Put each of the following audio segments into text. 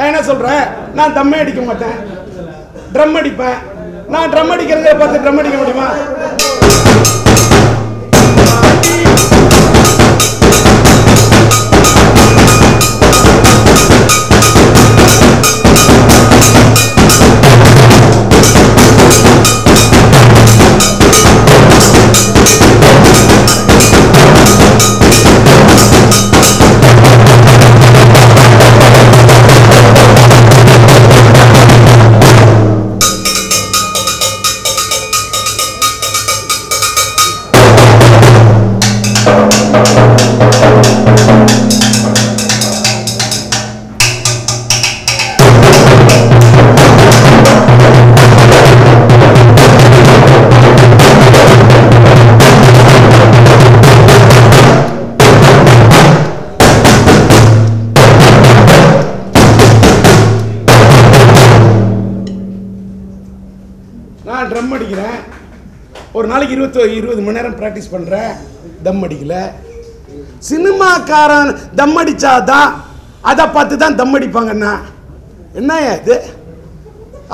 நான் என்ன சொல்றேன்? நான் தம்மே அடிக்க மாட்டேன். ட்ரம் அடிப்பேன். நான் ட்ரம் அடிக்கிறத பார்த்து ட்ரம் அடிக்க முடியுமா? நான் ட்ரம் அடிக்கிறேன். ஒரு நாளைக்கு இருபத்தி இருபது மணி நேரம் ப்ராக்டிஸ் பண்ணுறேன் தம் அடிக்கல. சினிமாக்காரன் தம் அடித்தாதான் அதை பார்த்து தான் தம் அடிப்பாங்கண்ணா. என்ன இது?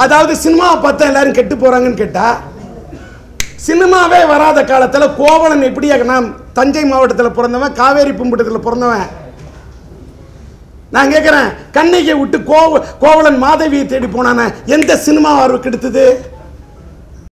அதாவது சினிமாவை பார்த்தா எல்லாரும் கெட்டு போகிறாங்கன்னு கேட்டால் சினிமாவே வராத காலத்தில் கோவலன் எப்படியா நான் தஞ்சை மாவட்டத்தில் பிறந்தவன் காவேரி பூம்பட்டத்தில் பிறந்தவன். நான் கேட்குறேன் கண்ணிகை விட்டு கோவ கோவலன் மாதவியை தேடி போனான எந்த சினிமா அவருக்கு எடுத்தது